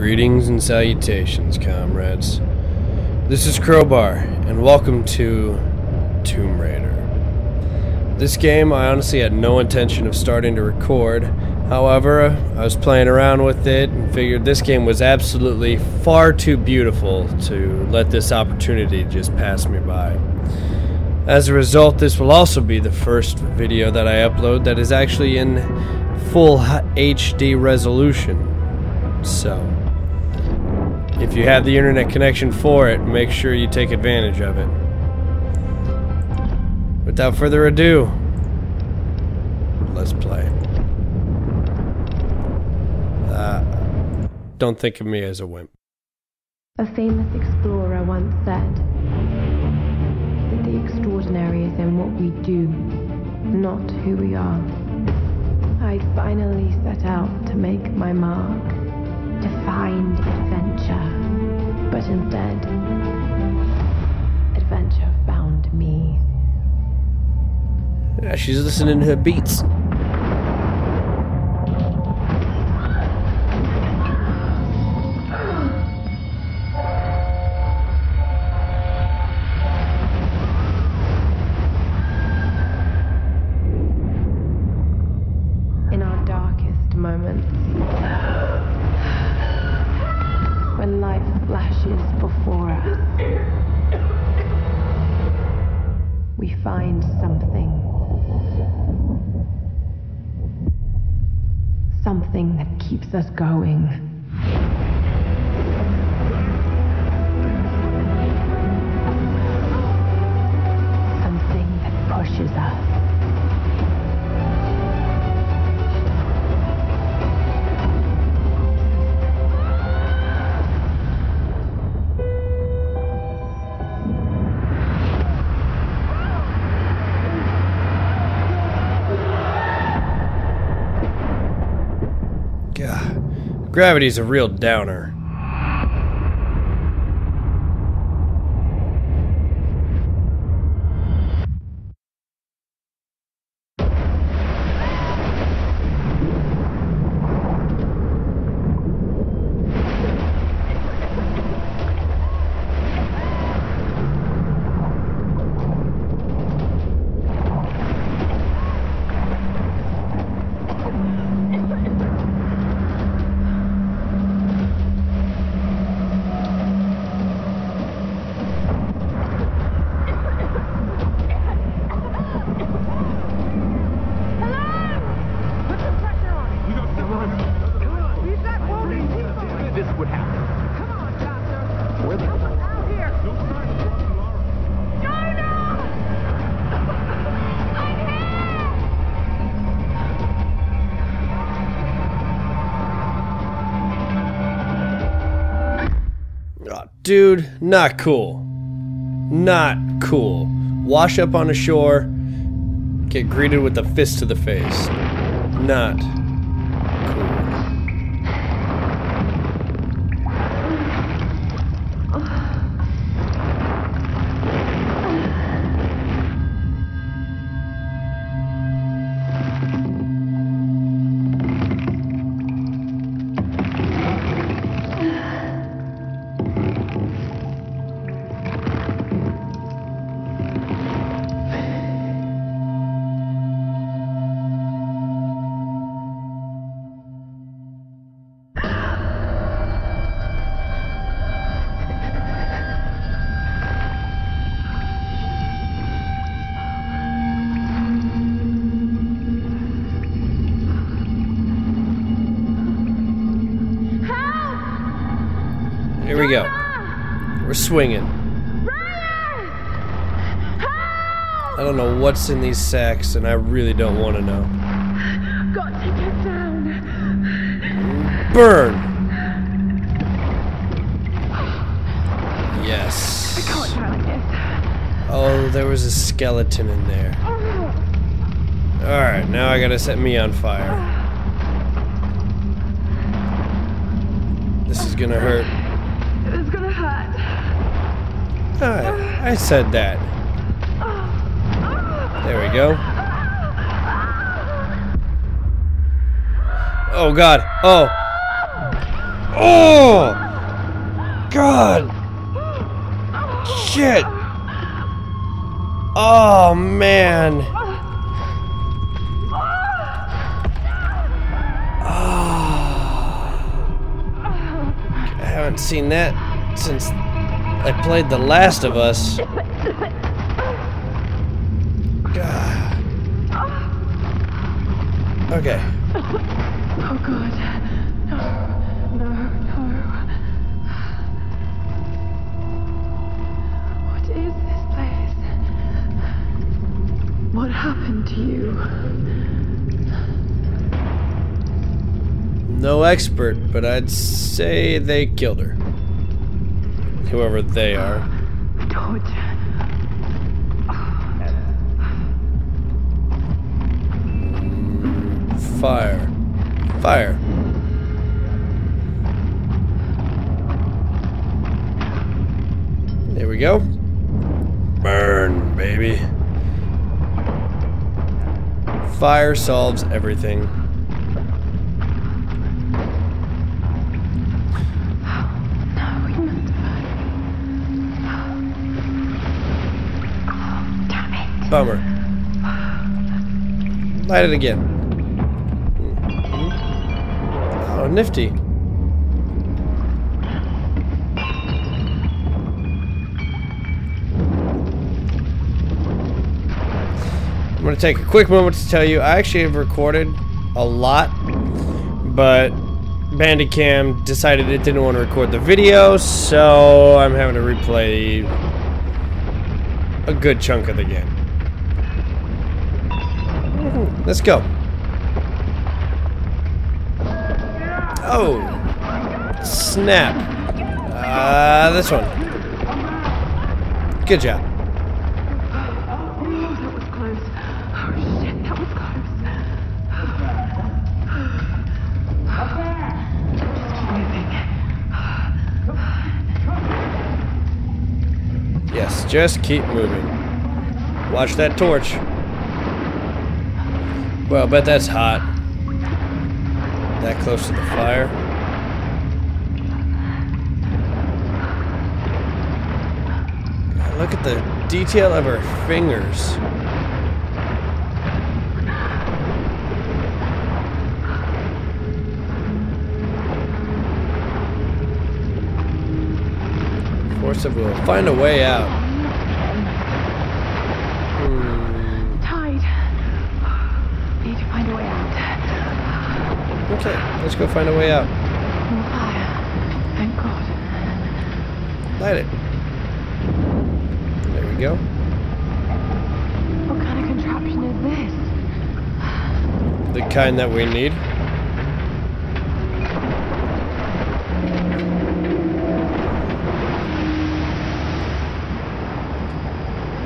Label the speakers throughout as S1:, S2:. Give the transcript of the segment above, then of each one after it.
S1: Greetings and salutations, comrades. This is Crowbar, and welcome to Tomb Raider. This game, I honestly had no intention of starting to record. However, I was playing around with it and figured this game was absolutely far too beautiful to let this opportunity just pass me by. As a result, this will also be the first video that I upload that is actually in full HD resolution. So, if you have the internet connection for it, make sure you take advantage of it. Without further ado, let's play. Uh, don't think of me as a wimp.
S2: A famous explorer once said that the extraordinary is in what we do, not who we are. I finally set out to make my mark, to find adventure. But instead, adventure found me.
S1: Yeah, she's listening to her beats.
S2: Find something. Something that keeps us going.
S1: Gravity's a real downer. Dude, not cool. Not cool. Wash up on the shore, get greeted with a fist to the face. Not We're swinging. I don't know what's in these sacks, and I really don't want to know.
S3: Got to get down.
S1: Burn! Yes.
S3: Can't like this.
S1: Oh, there was a skeleton in there. Alright, now I gotta set me on fire. This is gonna hurt.
S3: It's gonna hurt.
S1: Ah, I said that. There we go. Oh god. Oh. Oh! God! Shit! Oh, man! Haven't seen that since I played The Last of Us. God. Okay.
S3: Oh God. No, no, no. What is this place? What happened to you?
S1: No expert, but I'd say they killed her. Whoever they are.
S3: Torture.
S1: Fire. Fire. There we go. Burn, baby. Fire solves everything. Bummer. Light it again. Oh, nifty. I'm going to take a quick moment to tell you I actually have recorded a lot, but Bandicam decided it didn't want to record the video, so I'm having to replay a good chunk of the game. Let's go. Oh. Snap. Uh, this one. Good job. Yes, just keep moving. Watch that torch. Well, bet that's hot. That close to the fire. Look at the detail of her fingers. Force of will. Find a way out. Okay, let's go find a way out.
S3: Fire. Thank God.
S1: Light it. There we go.
S3: What kind of contraption is this?
S1: The kind that we need.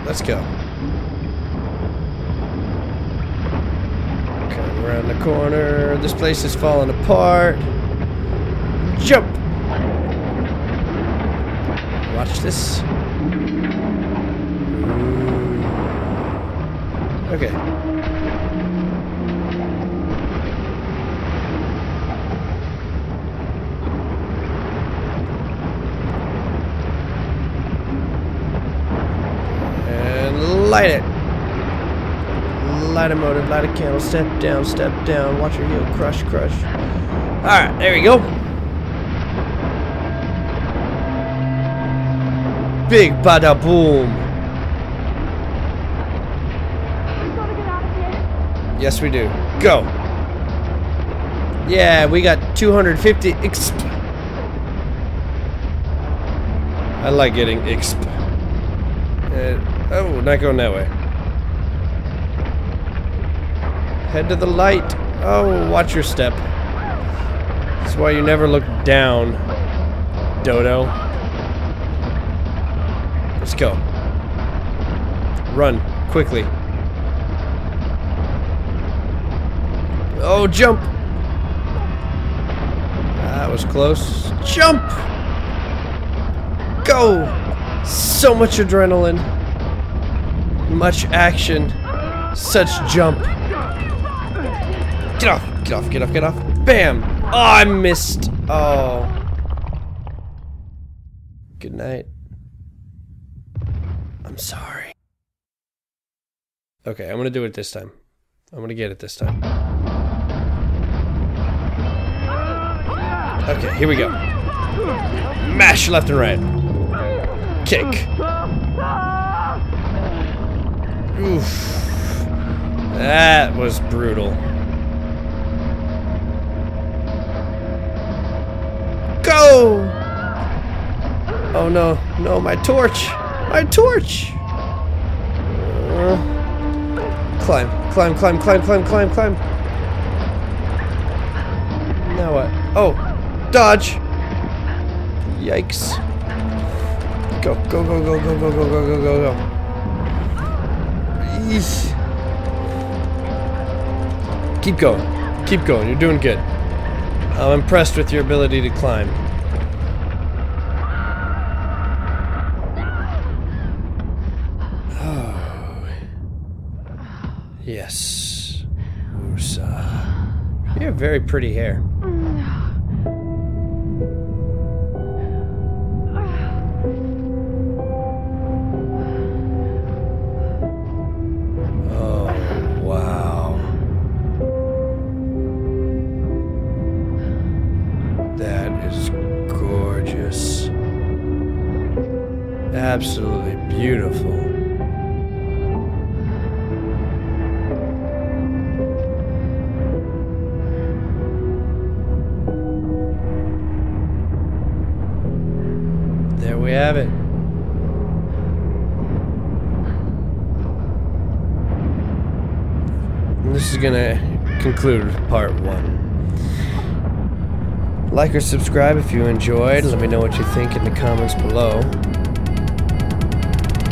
S1: Let's go. Around the corner. This place is falling apart. Jump! Watch this. Okay. And light it. Light a motive, light a candle, step down, step down, watch your heel crush, crush. Alright, there we go. Big bada boom. Yes, we do. Go. Yeah, we got 250 exp. I like getting exp. Uh, oh, not going that way. Head to the light. Oh, watch your step. That's why you never look down, Dodo. Let's go. Run, quickly. Oh, jump! That was close. Jump! Go! So much adrenaline. Much action. Such jump. Get off, get off, get off, get off. Bam! Oh, I missed. Oh. Good night. I'm sorry. Okay, I'm gonna do it this time. I'm gonna get it this time. Okay, here we go. Mash left and right. Kick. Oof. That was brutal. Go! Oh no, no, my torch! My torch! Uh, climb, climb, climb, climb, climb, climb, climb. Now what? Oh, dodge! Yikes. Go, go, go, go, go, go, go, go, go, go, go. Keep going. Keep going. You're doing good. I'm impressed with your ability to climb. Oh. Yes. Ursa. You have very pretty hair. Absolutely beautiful. There we have it. This is gonna conclude part one. Like or subscribe if you enjoyed. Let me know what you think in the comments below.